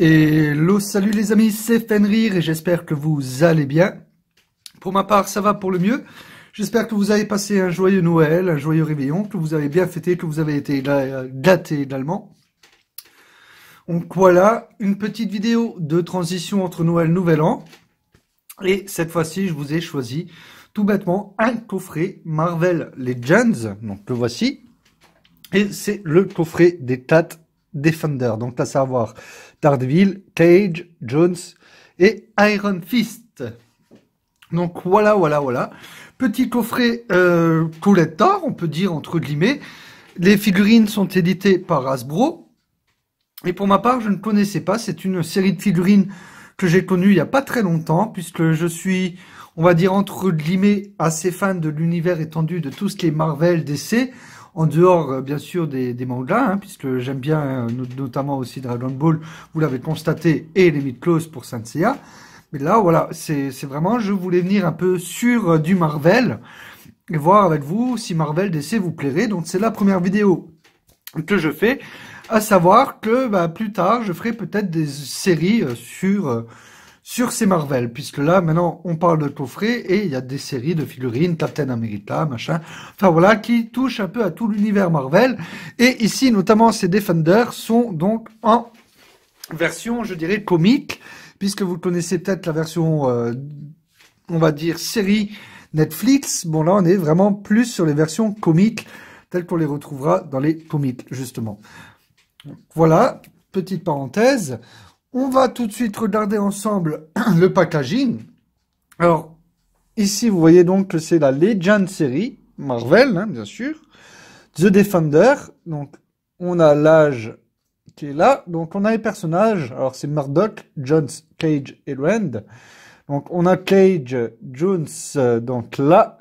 Hello, salut les amis, c'est Fenrir et j'espère que vous allez bien. Pour ma part, ça va pour le mieux. J'espère que vous avez passé un joyeux Noël, un joyeux réveillon, que vous avez bien fêté, que vous avez été gâté également. Donc voilà, une petite vidéo de transition entre Noël et Nouvel An. Et cette fois-ci, je vous ai choisi tout bêtement un coffret Marvel Legends. Donc le voici. Et c'est le coffret des Tat Defender. Donc à savoir Daredevil, Cage, Jones et Iron Fist. Donc voilà, voilà, voilà. Petit coffret euh, collector, on peut dire entre guillemets. Les figurines sont éditées par Hasbro. Et pour ma part, je ne connaissais pas. C'est une série de figurines que j'ai connue il n'y a pas très longtemps, puisque je suis, on va dire entre guillemets, assez fan de l'univers étendu de tout ce qui est Marvel, DC en dehors euh, bien sûr des, mangas, hein, puisque j'aime bien euh, notamment aussi Dragon Ball, vous l'avez constaté, et les Close pour Senseiya. Mais là, voilà, c'est vraiment, je voulais venir un peu sur euh, du Marvel, et voir avec vous si Marvel DC vous plairait. Donc c'est la première vidéo que je fais, à savoir que bah, plus tard, je ferai peut-être des séries sur sur ces Marvel, puisque là, maintenant, on parle de coffret et il y a des séries de figurines, Captain America, machin, enfin voilà, qui touchent un peu à tout l'univers Marvel. Et ici, notamment, ces Defenders sont donc en version, je dirais, comique, puisque vous connaissez peut-être la version, euh, on va dire, série Netflix. Bon, là, on est vraiment plus sur les versions comiques, telles qu'on les retrouvera dans les comics, justement. Voilà, petite parenthèse. On va tout de suite regarder ensemble le packaging. Alors, ici, vous voyez donc que c'est la Legend série, Marvel, hein, bien sûr. The Defender, donc on a l'âge qui est là. Donc on a les personnages, alors c'est Murdoch, Jones, Cage et Rand. Donc on a Cage, Jones, euh, donc là,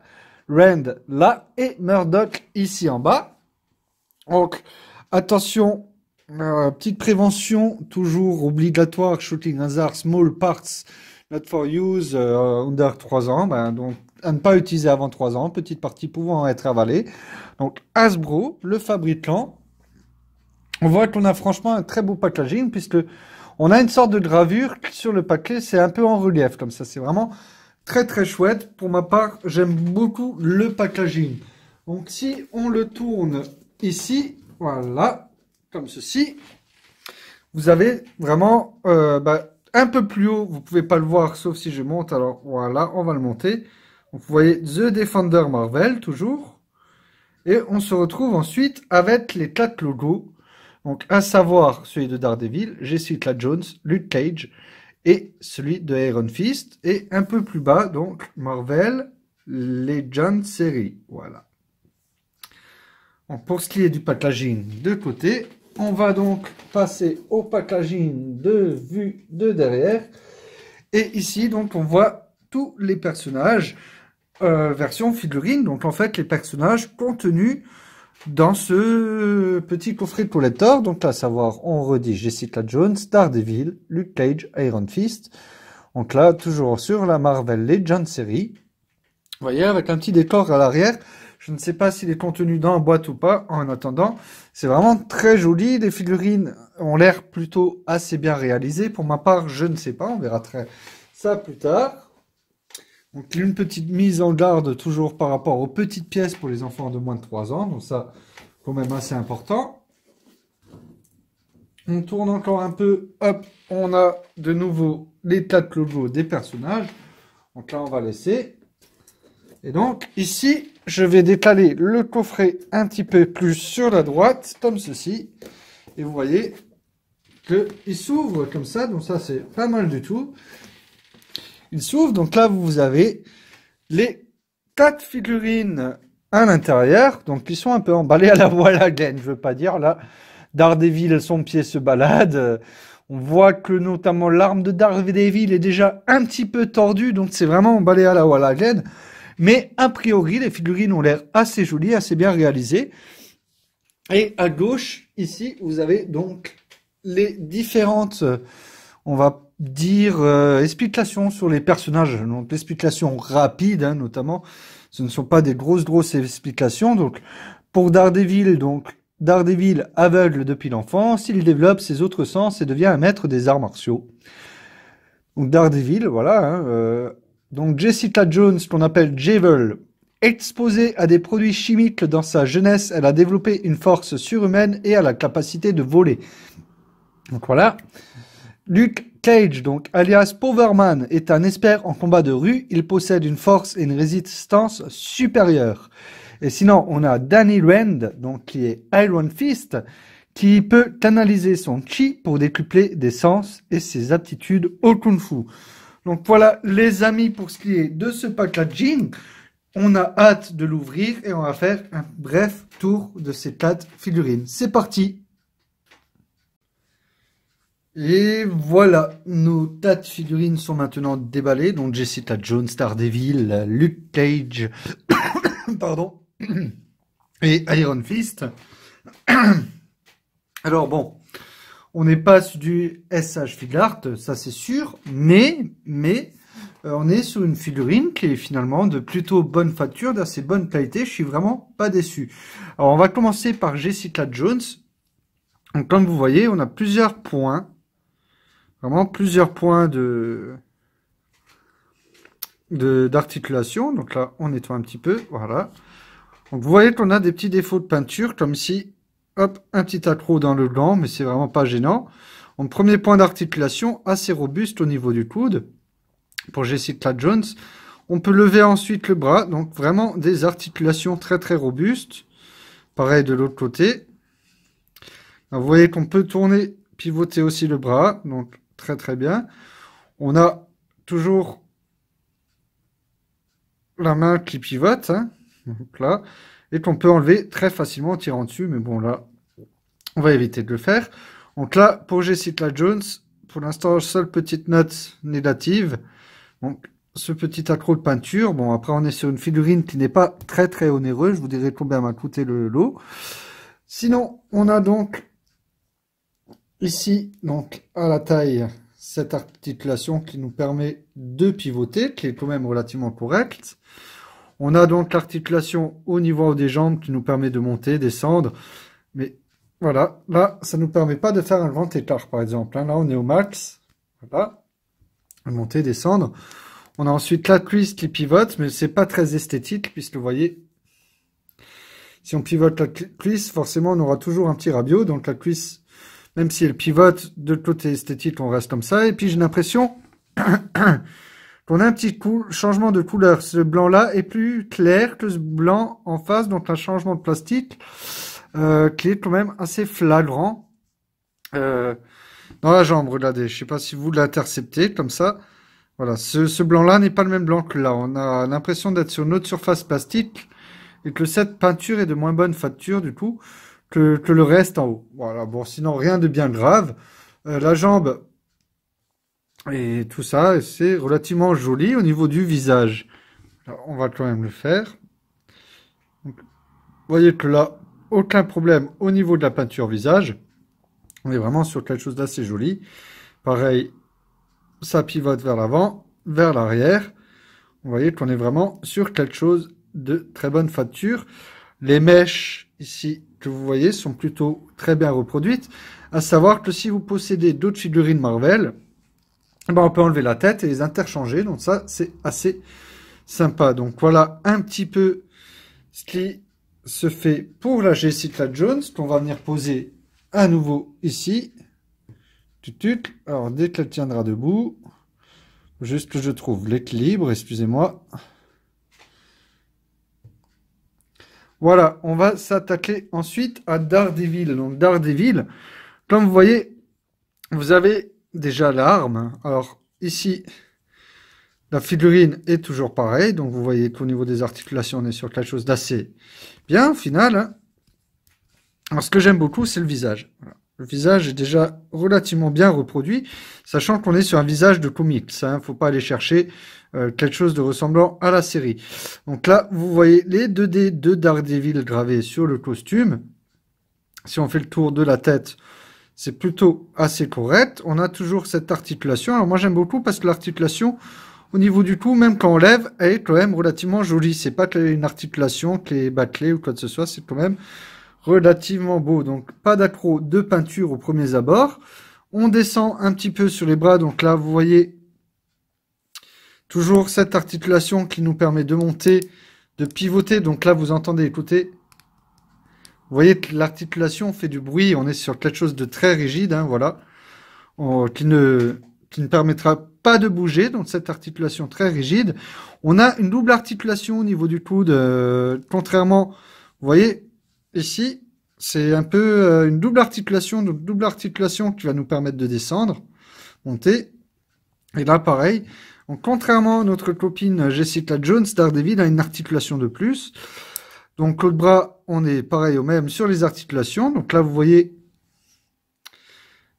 Rand là, et Murdoch ici en bas. Donc attention, euh, petite prévention, toujours obligatoire, shooting hazard, small parts, not for use, euh, under 3 ans, ben, donc à ne pas utiliser avant 3 ans, petite partie pouvant être avalée. Donc Hasbro, le fabricant, on voit qu'on a franchement un très beau packaging, puisque on a une sorte de gravure sur le paquet, c'est un peu en relief comme ça, c'est vraiment très très chouette. Pour ma part, j'aime beaucoup le packaging. Donc si on le tourne ici, voilà, comme ceci. Vous avez vraiment euh, bah, un peu plus haut, vous pouvez pas le voir sauf si je monte. Alors voilà, on va le monter. vous voyez The Defender Marvel toujours. Et on se retrouve ensuite avec les quatre logos. Donc à savoir celui de Daredevil, Jessica Jones, Luke Cage et celui de Iron Fist. Et un peu plus bas, donc Marvel Legend Series. Voilà. Pour ce qui est du packaging de côté, on va donc passer au packaging de vue de derrière. Et ici, donc, on voit tous les personnages euh, version figurine. Donc, en fait, les personnages contenus dans ce petit coffret collector. Donc, à savoir, on redit Jessica Jones, Daredevil, Luke Cage, Iron Fist. Donc là, toujours sur la Marvel Legends série. Vous voyez, avec un petit décor à l'arrière. Je ne sais pas s'il est contenu dans la boîte ou pas. En attendant, c'est vraiment très joli. Les figurines ont l'air plutôt assez bien réalisées. Pour ma part, je ne sais pas. On verra très ça plus tard. Donc une petite mise en garde toujours par rapport aux petites pièces pour les enfants de moins de 3 ans. Donc ça, quand même assez important. On tourne encore un peu. Hop, on a de nouveau les quatre logos des personnages. Donc là, on va laisser. Et donc, ici, je vais décaler le coffret un petit peu plus sur la droite, comme ceci. Et vous voyez qu'il s'ouvre comme ça, donc ça c'est pas mal du tout. Il s'ouvre, donc là vous avez les quatre figurines à l'intérieur, donc qui sont un peu emballées à la voile à gaine, je veux pas dire là. Daredevil, son pied se balade. On voit que notamment l'arme de Daredevil est déjà un petit peu tordue, donc c'est vraiment emballé à la gaine. Mais a priori, les figurines ont l'air assez jolies, assez bien réalisées. Et à gauche, ici, vous avez donc les différentes, on va dire, euh, explications sur les personnages. Donc, explications rapides, hein, notamment. Ce ne sont pas des grosses, grosses explications. Donc, pour Daredevil, donc, Daredevil aveugle depuis l'enfance, il développe ses autres sens et devient un maître des arts martiaux. Donc Daredevil, voilà. Hein, euh, donc Jessica Jones, qu'on appelle Javel, exposée à des produits chimiques dans sa jeunesse, elle a développé une force surhumaine et a la capacité de voler. Donc voilà. Luke Cage, donc alias Powerman, est un expert en combat de rue. Il possède une force et une résistance supérieure. Et sinon, on a Danny Rand, donc qui est Iron Fist, qui peut canaliser son chi pour décupler des sens et ses aptitudes au kung fu. Donc voilà, les amis, pour ce qui est de ce packaging, on a hâte de l'ouvrir et on va faire un bref tour de ces quatre figurines. C'est parti et voilà, nos quatre figurines sont maintenant déballées. Donc Jessica Jones, Daredevil, Luke Cage, pardon, et Iron Fist. Alors bon, on n'est pas du SH Figart, ça c'est sûr, mais, mais euh, on est sur une figurine qui est finalement de plutôt bonne facture, d'assez bonne qualité. Je suis vraiment pas déçu. Alors on va commencer par Jessica Jones. Donc comme vous voyez, on a plusieurs points vraiment plusieurs points de d'articulation. Donc là, on nettoie un petit peu, voilà. Donc vous voyez qu'on a des petits défauts de peinture, comme si, hop, un petit accro dans le gland, mais c'est vraiment pas gênant. Donc premier point d'articulation, assez robuste au niveau du coude, pour Jessica Jones. On peut lever ensuite le bras, donc vraiment des articulations très très robustes. Pareil de l'autre côté. vous voyez qu'on peut tourner, pivoter aussi le bras, donc Très très bien. On a toujours la main qui pivote, hein. là, et qu'on peut enlever très facilement en tirant dessus, mais bon là, on va éviter de le faire. Donc là, pour Jessica Jones, pour l'instant, seule petite note négative. Donc, ce petit accro de peinture. Bon, après, on est sur une figurine qui n'est pas très très onéreuse. Je vous dirai combien m'a coûté le lot. Sinon, on a donc Ici, donc, à la taille, cette articulation qui nous permet de pivoter, qui est quand même relativement correcte. On a donc l'articulation au niveau des jambes qui nous permet de monter, descendre. Mais voilà, là, ça ne nous permet pas de faire un grand écart, par exemple. Hein. Là, on est au max. Voilà. Monter, descendre. On a ensuite la cuisse qui pivote, mais c'est pas très esthétique, puisque vous voyez, si on pivote la cuisse, forcément, on aura toujours un petit rabio. Donc la cuisse même si elle pivote de côté esthétique, on reste comme ça. Et puis j'ai l'impression a un petit coup, changement de couleur. Ce blanc-là est plus clair que ce blanc en face, donc un changement de plastique euh, qui est quand même assez flagrant. Euh, dans la jambe, regardez, je sais pas si vous l'interceptez comme ça. Voilà, ce, ce blanc-là n'est pas le même blanc que là. On a l'impression d'être sur une autre surface plastique et que cette peinture est de moins bonne facture du coup que, le reste en haut. Voilà, bon, sinon rien de bien grave. Euh, la jambe et tout ça, c'est relativement joli au niveau du visage. on va quand même le faire. vous voyez que là, aucun problème au niveau de la peinture visage. On est vraiment sur quelque chose d'assez joli. Pareil, ça pivote vers l'avant, vers l'arrière. Vous voyez qu'on est vraiment sur quelque chose de très bonne facture. Les mèches ici que vous voyez sont plutôt très bien reproduites. À savoir que si vous possédez d'autres figurines Marvel, ben on peut enlever la tête et les interchanger. Donc ça, c'est assez sympa. Donc voilà un petit peu ce qui se fait pour la Jessica Jones qu'on va venir poser à nouveau ici. Alors dès qu'elle tiendra debout, juste que je trouve l'équilibre, excusez-moi. Voilà, on va s'attaquer ensuite à Daredevil. Donc Daredevil, comme vous voyez, vous avez déjà l'arme. Alors ici, la figurine est toujours pareille. Donc vous voyez qu'au niveau des articulations, on est sur quelque chose d'assez bien au final. Hein. Alors ce que j'aime beaucoup, c'est le visage. Le visage est déjà relativement bien reproduit, sachant qu'on est sur un visage de comics. Il ne faut pas aller chercher euh, quelque chose de ressemblant à la série. Donc là, vous voyez les 2D de Daredevil gravés sur le costume. Si on fait le tour de la tête, c'est plutôt assez correct. On a toujours cette articulation. Alors moi, j'aime beaucoup parce que l'articulation, au niveau du cou, même quand on lève, est quand même relativement jolie. C'est pas une articulation qui est bâclée ou quoi que ce soit. C'est quand même relativement beau. Donc, pas d'accro de peinture au premier abord. On descend un petit peu sur les bras. Donc là, vous voyez toujours cette articulation qui nous permet de monter, de pivoter. Donc là, vous entendez, écoutez, vous voyez que l'articulation fait du bruit. On est sur quelque chose de très rigide, hein, voilà, qui ne qui ne permettra pas de bouger. Donc cette articulation très rigide. On a une double articulation au niveau du coude, euh, contrairement, vous voyez, ici, c'est un peu euh, une double articulation, une double articulation qui va nous permettre de descendre, monter. Et là, pareil. Donc, contrairement à notre copine Jessica Jones, Daredevil a une articulation de plus. Donc, l'autre bras, on est pareil au même sur les articulations. Donc là, vous voyez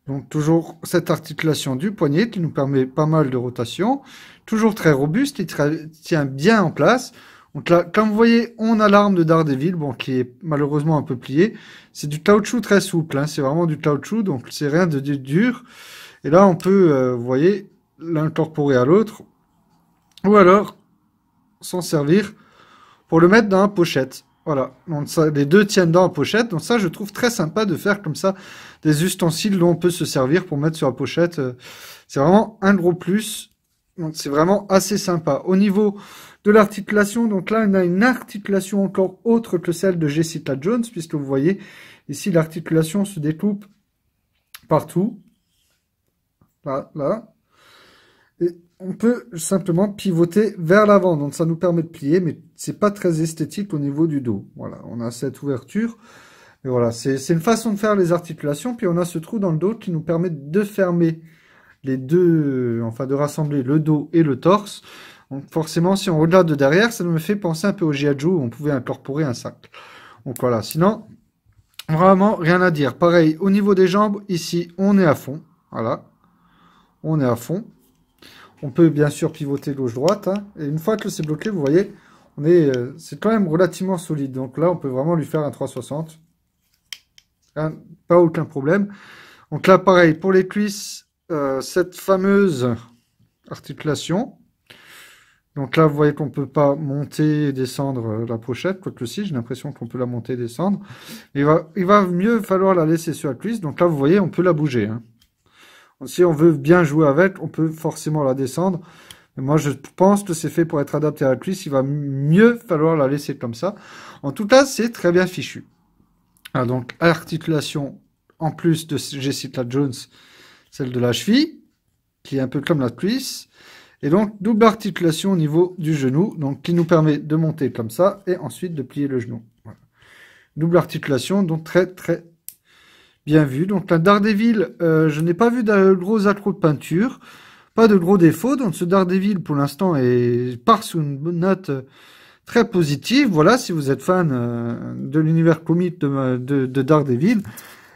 donc toujours cette articulation du poignet qui nous permet pas mal de rotation. Toujours très robuste, il tient bien en place. Donc là, comme vous voyez, on a l'arme de Daredevil, bon, qui est malheureusement un peu pliée. C'est du caoutchouc très souple, hein, c'est vraiment du caoutchouc, donc c'est rien de, dur. Et là, on peut, euh, vous voyez, l'incorporer à l'autre. Ou alors, s'en servir pour le mettre dans la pochette. Voilà, les deux tiennent dans la pochette. Donc ça, je trouve très sympa de faire comme ça des ustensiles dont on peut se servir pour mettre sur la pochette. Euh, c'est vraiment un gros plus. Donc c'est vraiment assez sympa. Au niveau de l'articulation, donc là on a une articulation encore autre que celle de Jessica Jones, puisque vous voyez ici l'articulation se découpe partout. Là, là. Et on peut simplement pivoter vers l'avant. Donc ça nous permet de plier, mais c'est pas très esthétique au niveau du dos. Voilà, on a cette ouverture. Et voilà, c'est une façon de faire les articulations. Puis on a ce trou dans le dos qui nous permet de fermer les deux, enfin de rassembler le dos et le torse. Donc forcément, si on regarde de derrière, ça me fait penser un peu au G.I. où on pouvait incorporer un sac. Donc voilà, sinon, vraiment rien à dire. Pareil, au niveau des jambes, ici, on est à fond. Voilà, on est à fond. On peut bien sûr pivoter gauche-droite. Hein. Et une fois que c'est bloqué, vous voyez, euh, c'est quand même relativement solide. Donc là, on peut vraiment lui faire un 360. Hein, pas aucun problème. Donc là, pareil, pour les cuisses, euh, cette fameuse articulation. Donc là, vous voyez qu'on peut pas monter et descendre euh, la pochette, quoique si, j'ai l'impression qu'on peut la monter et descendre. Il va, il mieux falloir la laisser sur la cuisse. Donc là, vous voyez, on peut la bouger. Hein. Si on veut bien jouer avec, on peut forcément la descendre. Moi, je pense que c'est fait pour être adapté à la cuisse. Il va mieux falloir la laisser comme ça. En tout cas, c'est très bien fichu. Ah, donc, articulation, en plus de Jessica Jones, celle de la cheville, qui est un peu comme la cuisse. Et donc, double articulation au niveau du genou, donc qui nous permet de monter comme ça, et ensuite de plier le genou. Double articulation, donc très très bien vu. Donc la Daredevil, euh, je n'ai pas vu de gros accros de peinture, pas de gros défauts. Donc ce Daredevil, pour l'instant, est part sous une note très positive. Voilà, si vous êtes fan euh, de l'univers comique de, de, de Daredevil,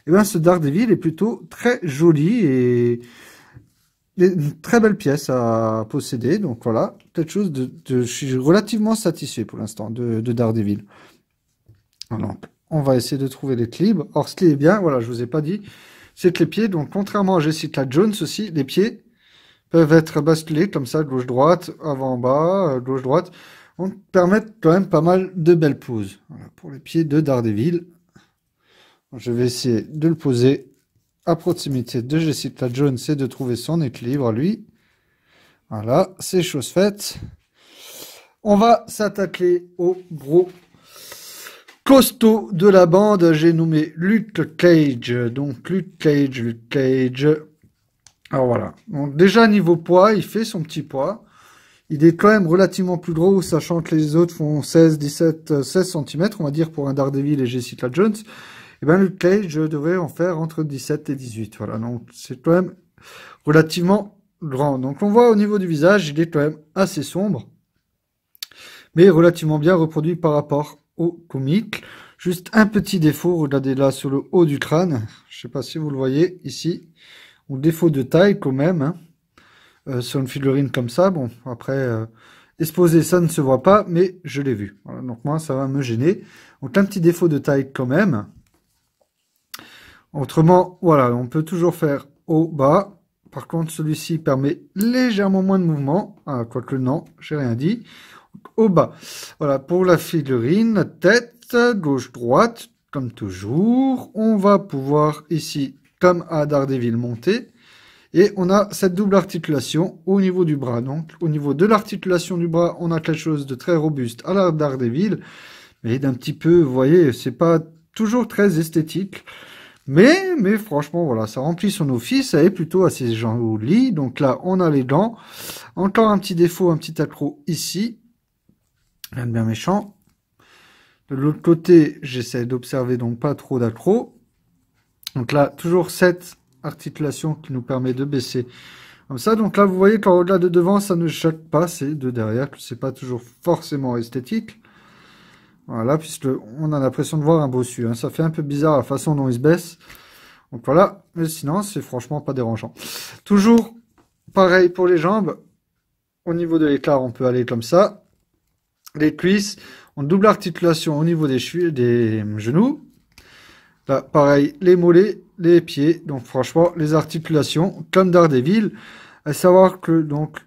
eh bien ce Daredevil est plutôt très joli et une très belle pièce à posséder. Donc voilà, quelque chose de, je suis relativement satisfait pour l'instant de, de, Daredevil. Alors, on va essayer de trouver l'équilibre. Or, ce qui est bien, voilà, je vous ai pas dit, c'est que les pieds, donc contrairement à Jessica Jones aussi, les pieds peuvent être basculés comme ça, gauche-droite, avant-bas, gauche-droite. On permet quand même pas mal de belles poses. Voilà, pour les pieds de Daredevil. Je vais essayer de le poser à proximité de Jessica Jones et de trouver son équilibre, lui. Voilà, c'est chose faite. On va s'attaquer au gros costaud de la bande. J'ai nommé Luke Cage. Donc Luke Cage, Luke Cage. Alors voilà. Donc déjà niveau poids, il fait son petit poids. Il est quand même relativement plus gros, sachant que les autres font 16, 17, 16 cm, on va dire, pour un Daredevil et Jessica Jones. Et eh ben, le Cage, je devrais en faire entre 17 et 18. Voilà, donc c'est quand même relativement grand. Donc on voit au niveau du visage, il est quand même assez sombre, mais relativement bien reproduit par rapport au comique. Juste un petit défaut, regardez là sur le haut du crâne, je sais pas si vous le voyez ici, ou défaut de taille quand même, hein. euh, sur une figurine comme ça. Bon, après, euh, exposé, ça ne se voit pas, mais je l'ai vu. Voilà, donc moi, ça va me gêner. Donc un petit défaut de taille quand même. Autrement, voilà, on peut toujours faire haut, bas. Par contre, celui-ci permet légèrement moins de mouvement. Ah, quoique non, j'ai rien dit. Au bas. Voilà, pour la figurine, tête, gauche, droite. comme toujours, on va pouvoir ici, comme à Daredevil, monter. Et on a cette double articulation au niveau du bras. Donc, au niveau de l'articulation du bras, on a quelque chose de très robuste à la Daredevil. Mais d'un petit peu, vous voyez, c'est pas toujours très esthétique. Mais, mais franchement, voilà, ça remplit son office, ça est plutôt assez joli. Donc là, on a les dents. Encore un petit défaut, un petit accro ici. Rien de bien méchant. De l'autre côté, j'essaie d'observer donc pas trop d'accro. Donc là, toujours cette articulation qui nous permet de baisser comme ça. Donc là, vous voyez qu'en regard de devant, ça ne choque pas, c'est de derrière, c'est pas toujours forcément esthétique. Voilà, puisque on a l'impression de voir un bossu. Hein. Ça fait un peu bizarre la façon dont il se baisse. Donc voilà, mais sinon, c'est franchement pas dérangeant. Toujours pareil pour les jambes. Au niveau de l'écart, on peut aller comme ça. Les cuisses, en double articulation au niveau des, des genoux. Là, pareil, les mollets, les pieds. Donc, franchement, les articulations, comme Daredevil. À savoir que, donc,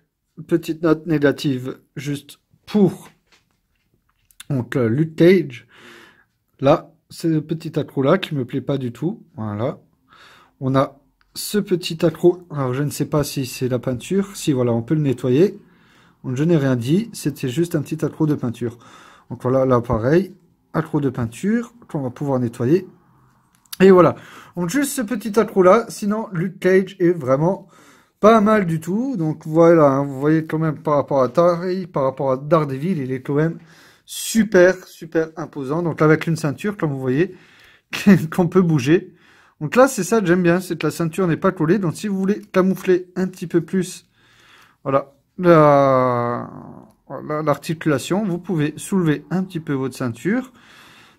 petite note négative, juste pour donc, le Luke Cage. Là, c'est le petit accro-là qui me plaît pas du tout. Voilà. On a ce petit accro. Alors, je ne sais pas si c'est la peinture. Si, voilà, on peut le nettoyer. Je n'ai rien dit. C'était juste un petit accro de peinture. Donc voilà, là pareil, accro de peinture qu'on va pouvoir nettoyer. Et voilà. Donc juste ce petit accro là, sinon Luke Cage est vraiment pas mal du tout. Donc voilà, hein, vous voyez quand même par rapport à Tari, par rapport à Daredevil, il est quand même super, super imposant. Donc avec une ceinture, comme vous voyez, qu'on peut bouger. Donc là, c'est ça que j'aime bien, c'est que la ceinture n'est pas collée. Donc si vous voulez camoufler un petit peu plus, voilà, la, l'articulation, vous pouvez soulever un petit peu votre ceinture.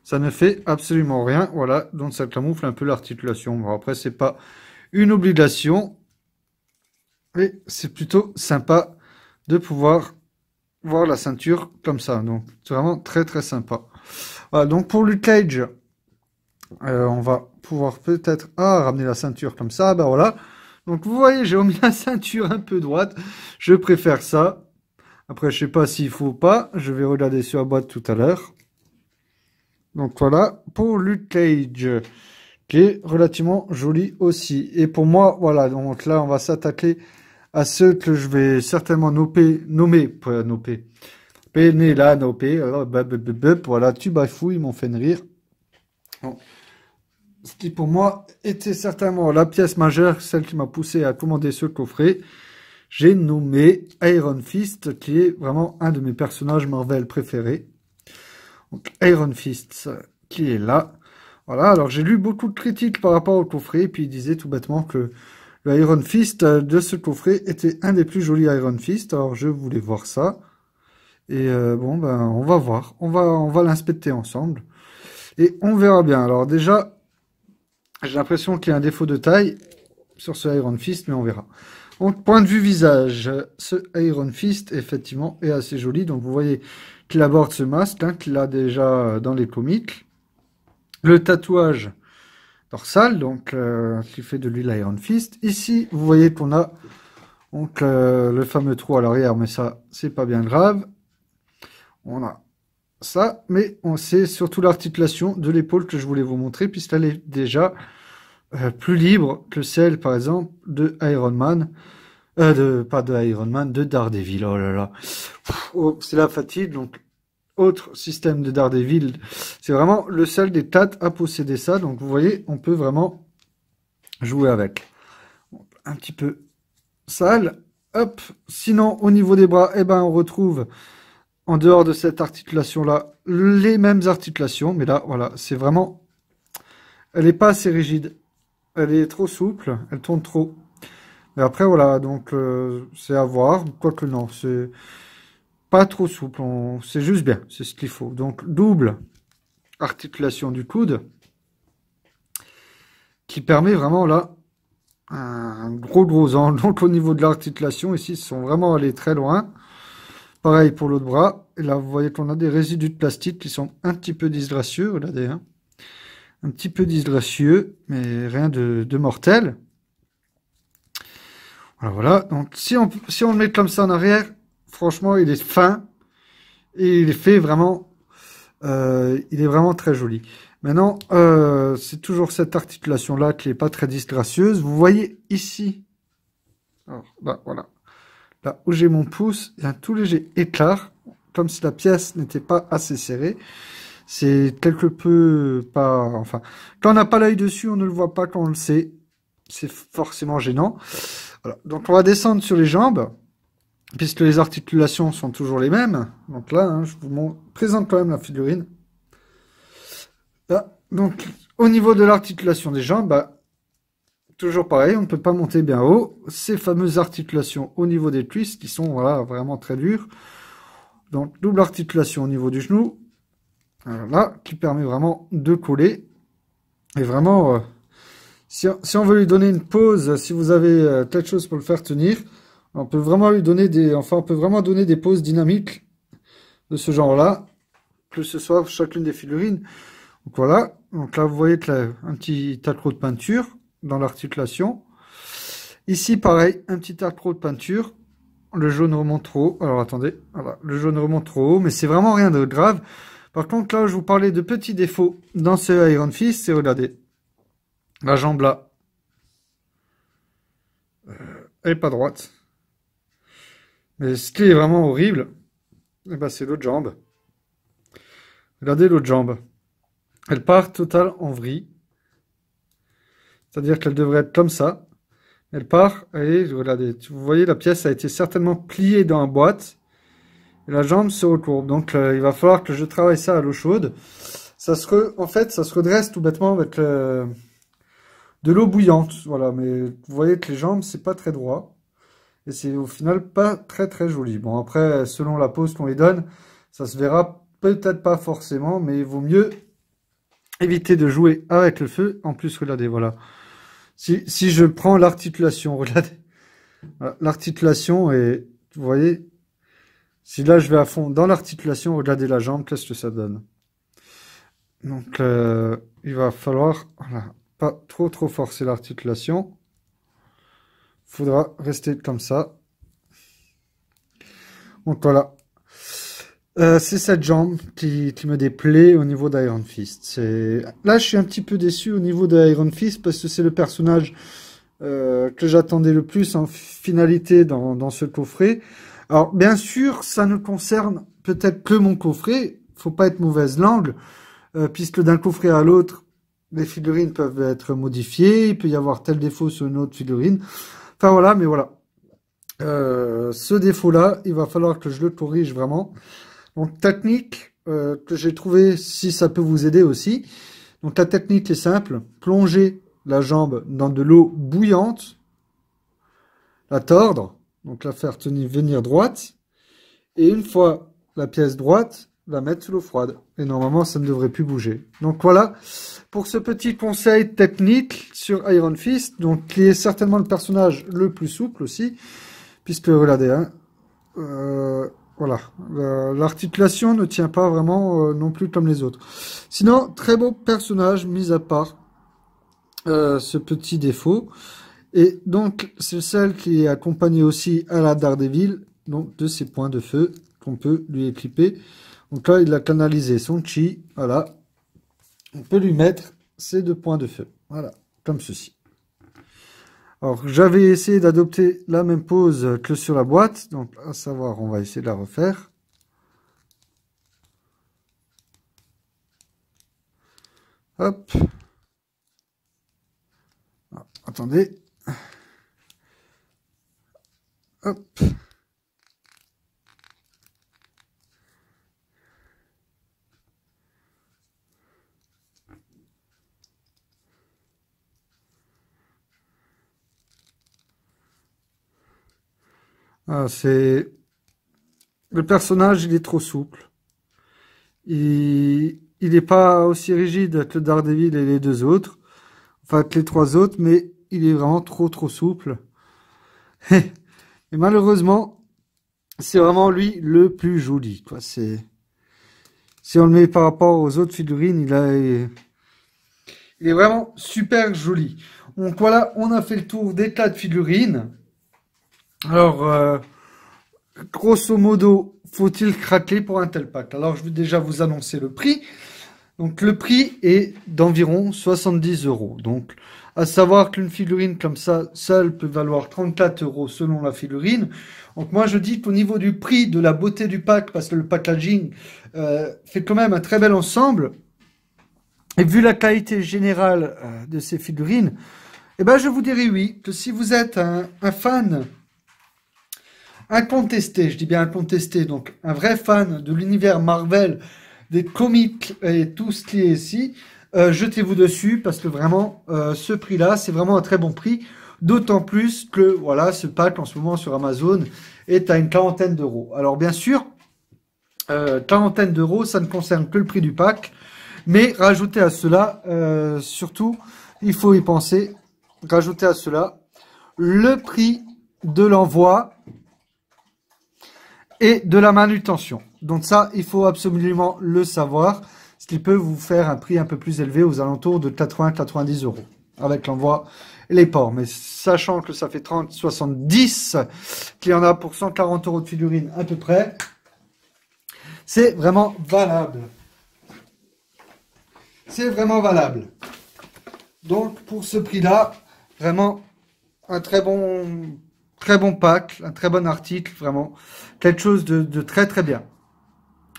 Ça ne fait absolument rien. Voilà, donc ça camoufle un peu l'articulation. Bon, après, c'est pas une obligation. Mais c'est plutôt sympa de pouvoir voir la ceinture comme ça. Donc, c'est vraiment très très sympa. Voilà, donc pour le cage, euh, on va pouvoir peut-être ah, ramener la ceinture comme ça. Ben voilà. Donc vous voyez, j'ai remis la ceinture un peu droite. Je préfère ça. Après, je sais pas s'il faut ou pas. Je vais regarder sur la boîte tout à l'heure. Donc voilà, pour Luke Cage, qui est relativement joli aussi. Et pour moi, voilà, donc là, on va s'attaquer à ceux que je vais certainement nommer, nommer, pas nommer, Péné là, noper, voilà, tu bafouilles, m'ont fait rire. Ce qui pour moi était certainement la pièce majeure, celle qui m'a poussé à commander ce coffret j'ai nommé Iron Fist, qui est vraiment un de mes personnages Marvel préférés. Iron Fist, qui est là. Voilà, alors j'ai lu beaucoup de critiques par rapport au coffret, et puis il disait tout bêtement que le Iron Fist de ce coffret était un des plus jolis Iron Fist. Alors je voulais voir ça. Et euh, bon, ben on va voir. On va, on va l'inspecter ensemble. Et on verra bien. Alors déjà, j'ai l'impression qu'il y a un défaut de taille sur ce Iron Fist, mais on verra. Donc, point de vue visage, ce Iron Fist, effectivement, est assez joli. Donc, vous voyez qu'il aborde ce masque, hein, qu'il a déjà dans les comics. Le tatouage dorsal, donc, euh, qui fait de lui l'Iron Fist. Ici, vous voyez qu'on a donc euh, le fameux trou à l'arrière, mais ça, c'est pas bien grave. On a ça, mais on sait surtout l'articulation de l'épaule que je voulais vous montrer, puisqu'elle est déjà euh, plus libre que celle, par exemple, de Iron Man. Euh, de, pas de Iron Man, de Daredevil. Oh là là. Oh, c'est la fatigue. Donc, autre système de Daredevil. C'est vraiment le seul des tats à posséder ça. Donc, vous voyez, on peut vraiment jouer avec. Un petit peu sale. Hop. Sinon, au niveau des bras, eh ben, on retrouve, en dehors de cette articulation-là, les mêmes articulations. Mais là, voilà, c'est vraiment... Elle n'est pas assez rigide elle est trop souple, elle tourne trop. Mais après, voilà, donc euh, c'est à voir. Quoique non, c'est pas trop souple, c'est juste bien, c'est ce qu'il faut. Donc double articulation du coude qui permet vraiment là un gros gros angle. Donc au niveau de l'articulation, ici, ils sont vraiment allés très loin. Pareil pour l'autre bras. Et là, vous voyez qu'on a des résidus de plastique qui sont un petit peu disgracieux. Regardez, hein un petit peu disgracieux, mais rien de, mortel. Voilà, voilà. Donc, si on, si on le met comme ça en arrière, franchement, il est fin. Et il est fait vraiment Euh, il est vraiment très joli. Maintenant, euh, c'est toujours cette articulation-là qui est pas très disgracieuse. Vous voyez ici, alors, là, voilà, là où j'ai mon pouce, il y a un tout léger écart, comme si la pièce n'était pas assez serrée. C'est quelque peu pas, enfin, quand on n'a pas l'œil dessus, on ne le voit pas quand on le sait. C'est forcément gênant. Donc on va descendre sur les jambes, puisque les articulations sont toujours les mêmes. Donc là, hein, je vous présente quand même la figurine. Là, donc au niveau de l'articulation des jambes, bah, toujours pareil, on ne peut pas monter bien haut. Ces fameuses articulations au niveau des cuisses qui sont voilà, vraiment très dures. Donc double articulation au niveau du genou, qui permet vraiment de coller. Et vraiment, euh, si, on veut lui donner une pause, si vous avez euh, quelque chose pour le faire tenir, on peut vraiment lui donner des, enfin, on peut vraiment donner des poses dynamiques de ce genre-là, que ce soit chacune des figurines. Donc voilà. Donc là, vous voyez que là, un petit accro de peinture dans l'articulation. Ici, pareil, un petit accro de peinture. Le jaune remonte trop. Alors attendez, voilà, le jaune remonte trop haut, mais c'est vraiment rien de grave. Par contre, là, je vous parlais de petits défauts dans ce Iron Fist, c'est regardez, la jambe là, elle n'est pas droite. Mais ce qui est vraiment horrible, eh ben, c'est l'autre jambe. Regardez l'autre jambe. Elle part totale en vrille. C'est-à-dire qu'elle devrait être comme ça. Elle part, et regardez, vous voyez, la pièce a été certainement pliée dans la boîte la jambe se recourbe. Donc euh, il va falloir que je travaille ça à l'eau chaude. Ça se En fait, ça se redresse tout bêtement avec euh, de l'eau bouillante. Voilà, mais vous voyez que les jambes, c'est pas très droit. Et c'est au final pas très très joli. Bon, après, selon la pose qu'on les donne, ça se verra peut-être pas forcément, mais il vaut mieux éviter de jouer avec le feu. En plus, regardez, voilà. Si, si je prends l'articulation, regardez. L'articulation est, vous voyez, si là, je vais à fond dans l'articulation, regardez la jambe, qu'est-ce que ça donne Donc, euh, il va falloir voilà, pas trop trop forcer l'articulation. Faudra rester comme ça. Donc voilà. Euh, c'est cette jambe qui, qui, me déplaît au niveau d'Iron Fist. Là, je suis un petit peu déçu au niveau d'Iron Fist parce que c'est le personnage euh, que j'attendais le plus en finalité dans, dans ce coffret. Alors, bien sûr, ça ne concerne peut-être que mon coffret. Faut pas être mauvaise langue, euh, puisque d'un coffret à l'autre, les figurines peuvent être modifiées. Il peut y avoir tel défaut sur une autre figurine. Enfin voilà, mais voilà. Euh, ce défaut-là, il va falloir que je le corrige vraiment. Donc technique euh, que j'ai trouvé, si ça peut vous aider aussi. Donc la technique est simple. Plonger la jambe dans de l'eau bouillante, la tordre, donc la faire tenir, venir droite. Et une fois la pièce droite, la mettre sous l'eau froide. Et normalement, ça ne devrait plus bouger. Donc voilà pour ce petit conseil technique sur Iron Fist, donc qui est certainement le personnage le plus souple aussi, puisque regardez, hein, euh, voilà, l'articulation ne tient pas vraiment euh, non plus comme les autres. Sinon, très beau personnage, mis à part euh, ce petit défaut. Et donc, c'est celle qui est accompagnée aussi à la Daredevil, donc de ces points de feu qu'on peut lui équiper. Donc là, il a canalisé son chi, voilà. On peut lui mettre ces deux points de feu, voilà, comme ceci. Alors, j'avais essayé d'adopter la même pose que sur la boîte, donc à savoir, on va essayer de la refaire. Hop. Ah, attendez. Hop. Ah, c'est le personnage, il est trop souple. Il n'est pas aussi rigide que Daredevil et les deux autres, enfin que les trois autres, mais il est vraiment trop trop souple. Et malheureusement, c'est vraiment lui le plus joli. Quoi. C'est, si on le met par rapport aux autres figurines, il, a, il est vraiment super joli. Donc voilà, on a fait le tour des quatre figurines. Alors, euh, grosso modo, faut-il craquer pour un tel pack Alors, je vais déjà vous annoncer le prix. Donc, le prix est d'environ 70 euros. Donc, à savoir qu'une figurine comme ça, seule, peut valoir 34 euros selon la figurine. Donc, moi, je dis qu'au niveau du prix, de la beauté du pack, parce que le packaging euh, fait quand même un très bel ensemble, et vu la qualité générale euh, de ces figurines, eh ben, je vous dirais oui, que si vous êtes un, fan incontesté, je dis bien incontesté, donc un vrai fan de l'univers Marvel, des comics et tout ce qui est ici, euh, jetez-vous dessus parce que vraiment, euh, ce prix-là, c'est vraiment un très bon prix. D'autant plus que, voilà, ce pack en ce moment sur Amazon est à une quarantaine d'euros. Alors bien sûr, euh, quarantaine d'euros, ça ne concerne que le prix du pack. Mais rajouter à cela, surtout, il faut y penser, rajouter à cela le prix de l'envoi et de la manutention. Donc ça, il faut absolument le savoir, ce qui peut vous faire un prix un peu plus élevé aux alentours de 80-90 euros avec l'envoi et les ports. Mais sachant que ça fait 30, 70, qu'il y en a pour 140 euros de figurine à peu près, c'est vraiment valable. C'est vraiment valable. Donc, pour ce prix-là, vraiment un très bon, très bon pack, un très bon article, vraiment quelque chose de, très très bien.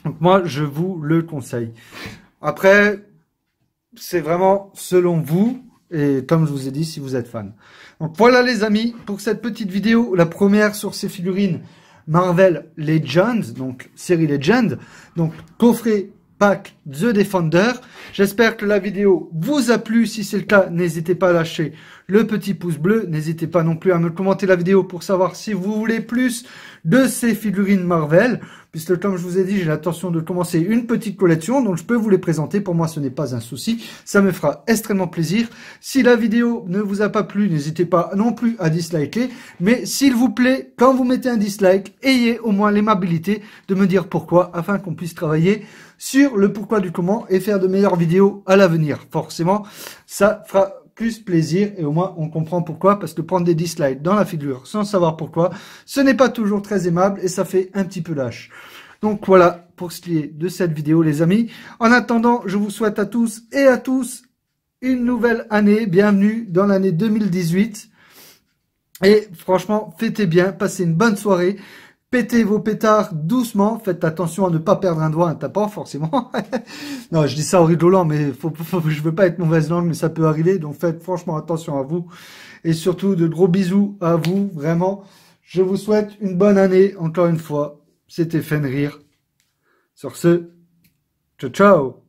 Donc moi, je vous le conseille. Après, c'est vraiment selon vous et comme je vous ai dit, si vous êtes fan. Donc voilà les amis, pour cette petite vidéo, la première sur ces figurines Marvel Legends, donc série Legend, donc coffret pack The Defender. J'espère que la vidéo vous a plu. Si c'est le cas, n'hésitez pas à lâcher le petit pouce bleu. N'hésitez pas non plus à me commenter la vidéo pour savoir si vous voulez plus de ces figurines Marvel. Puisque comme je vous ai dit, j'ai l'intention de commencer une petite collection, donc je peux vous les présenter. Pour moi, ce n'est pas un souci. Ça me fera extrêmement plaisir. Si la vidéo ne vous a pas plu, n'hésitez pas non plus à disliker. Mais s'il vous plaît, quand vous mettez un dislike, ayez au moins l'aimabilité de me dire pourquoi, afin qu'on puisse travailler sur le pourquoi du comment et faire de meilleures vidéos à l'avenir. Forcément, ça fera plus plaisir et au moins on comprend pourquoi parce que prendre des dislikes dans la figure sans savoir pourquoi, ce n'est pas toujours très aimable et ça fait un petit peu lâche. Donc voilà pour ce qui est de cette vidéo les amis. En attendant, je vous souhaite à tous et à tous une nouvelle année. Bienvenue dans l'année 2018. Et franchement, fêtez bien, passez une bonne soirée. Pétez vos pétards doucement. Faites attention à ne pas perdre un doigt un tapant, forcément. non, je dis ça en rigolant, mais faut, faut, je veux pas être mauvaise langue, mais ça peut arriver. Donc faites franchement attention à vous. Et surtout, de gros bisous à vous, vraiment. Je vous souhaite une bonne année, encore une fois. C'était Fenrir. Sur ce, ciao ciao